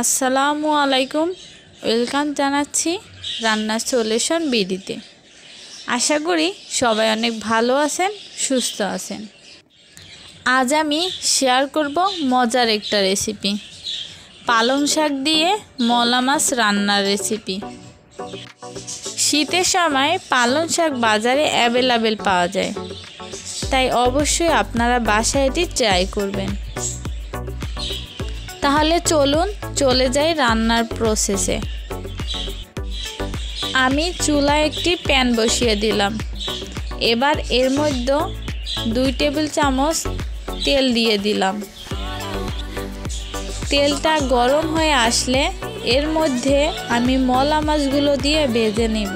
আসসালামু আলাইকুম। ওয়েলকাম জানাচ্ছি রান্নার সলিউশন বিডিতে। আশা করি সবাই অনেক ভালো আছেন, সুস্থ আছেন। আজ আমি শেয়ার করব মজার একটা রেসিপি। পালং শাক দিয়ে মলা মাছ রান্নার রেসিপি। শীতের সময় পালং শাক বাজারে অ্যাভেলেবেল পাওয়া যায়। তাই অবশ্যই আপনারা বাসায় এটি ট্রাই করবেন। তাহলে চলুন চলে যাই রান্নার প্রসেসে আমি চুলায় একটি প্যান বসিয়ে দিলাম। এবার এর মধ্যে দুই টেবিল চামচ তেল দিয়ে দিলাম। তেলটা গরম হয়ে আসলে এর মধ্যে আমি মলা মাছগুলো দিয়ে ভেজে নিব।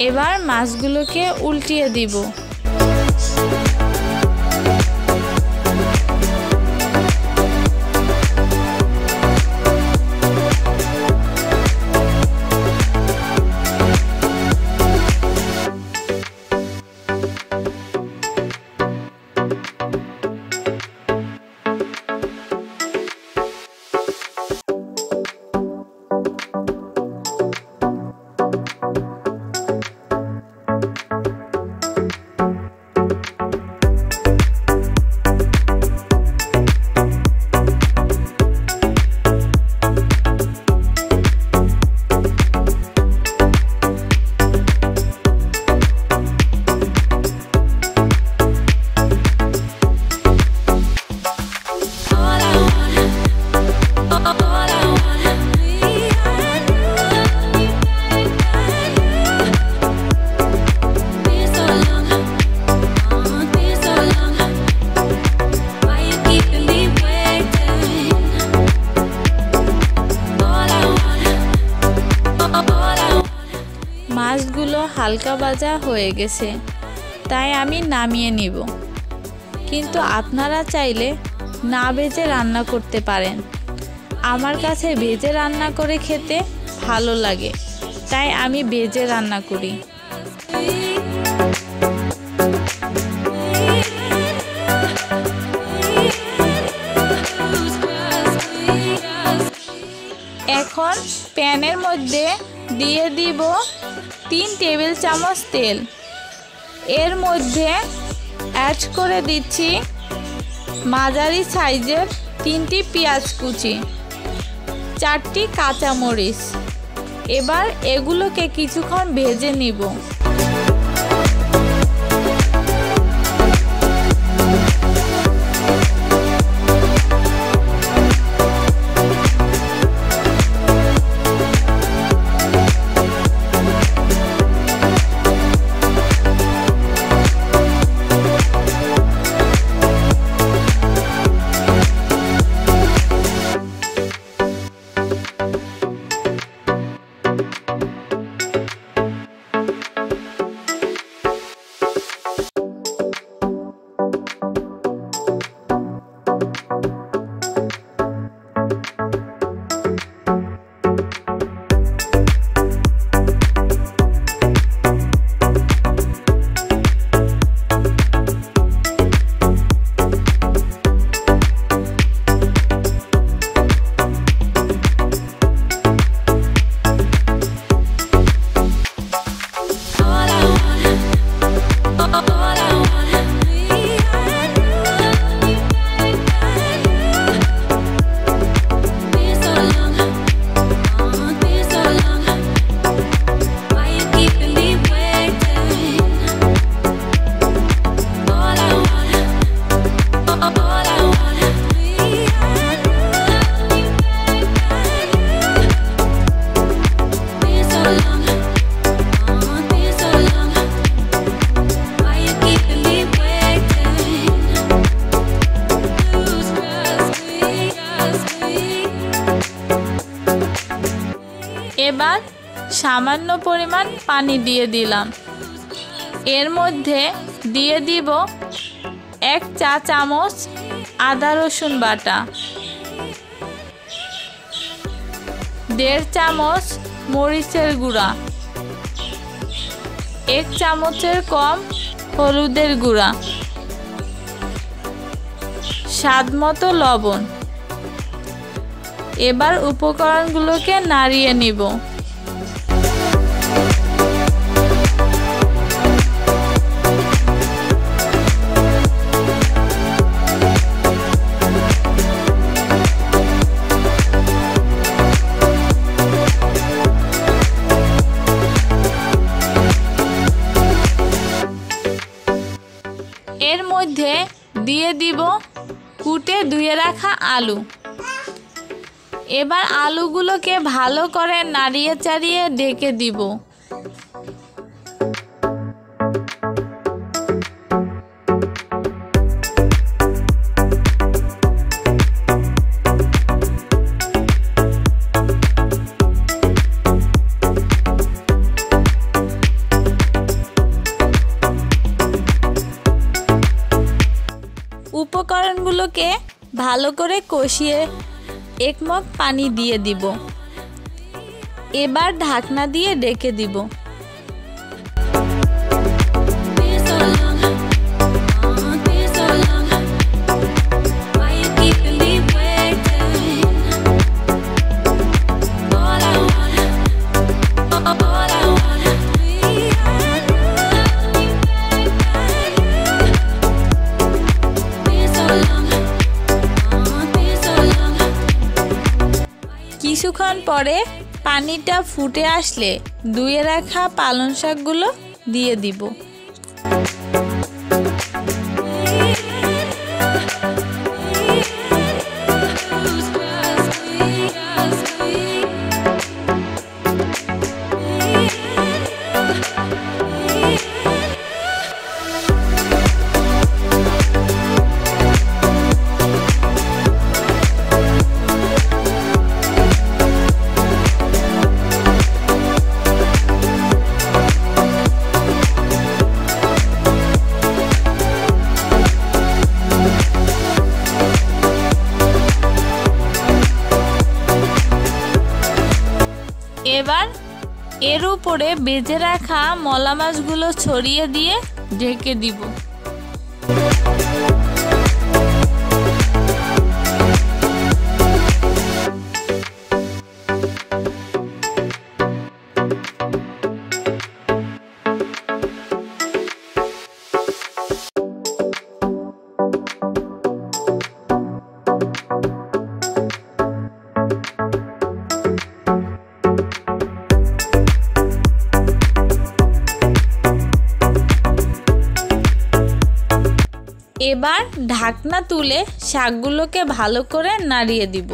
এবার মাছগুলোকে উল্টিয়ে দিব। হালকা ভাজা হয়ে গেছে, তাই আমি নামিয়ে নিব। কিন্তু আপনারা চাইলে না ভেজে রান্না করতে পারেন। আমার কাছে ভেজে রান্না করে খেতে ভালো লাগে, তাই আমি ভেজে রান্না করি। এখন প্যানের মধ্যে দিয়ে দিব তিন টেবিল চামচ তেল। এর মধ্যে অ্যাড করে দিচ্ছি মাঝারি সাইজের তিনটি পেঁয়াজ কুচি, চারটি কাঁচামরিচ। এবার এগুলোকে কিছুক্ষণ ভেজে নিব। এবার সামান্য পরিমাণ পানি দিয়ে দিলাম। এর মধ্যে দিয়ে দিব এক চা চামচ আদা রসুন বাটা, দেড় চামচ মরিচের গুঁড়া, এক চামচের কম হলুদের গুঁড়া স্বাদ মতো লবণ এবার উপকরণগুলোকে নাড়িয়ে নিব। এর মধ্যে দিয়ে দিব কুটে ধুয়ে রাখা আলু। এবার আলুগুলোকে ভালো করে নাড়িয়ে চাড়িয়ে ডেকে দিব। উপকরণগুলোকে ভালো করে কষিয়ে এক মগ পানি দিয়ে দিব। এবার ঢাকনা দিয়ে ডেকে দিব। কিছুক্ষণ পরে পানিটা ফুটে আসলে ধুয়ে রাখা পালং শাকগুলো দিয়ে দিব। এর উপরে বেজে রাখা মলা মাছগুলো ছড়িয়ে দিয়ে ঢেকে দিব। এবার ঢাকনা তুলে শাকগুলোকে ভালো করে নাড়িয়ে দিব।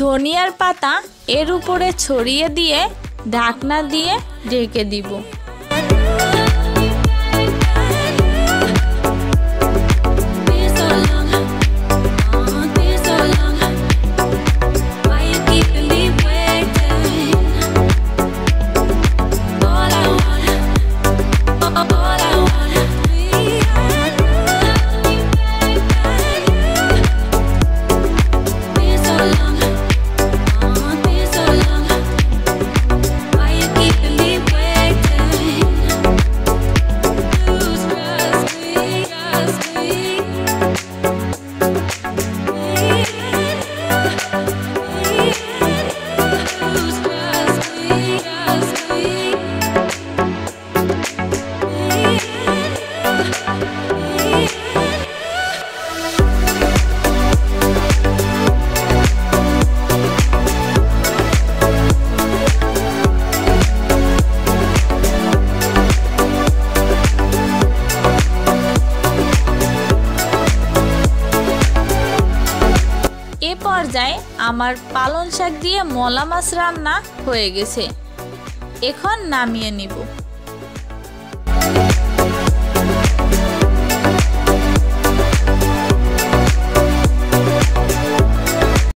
ধনিয়ার পাতা এর উপরে ছড়িয়ে দিয়ে ঢাকনা দিয়ে ঢেকে দিব। পর্যায়ে আমার পালং শাক দিয়ে মলা মাছ রান্না হয়ে গেছে। এখন নামিয়ে নিব।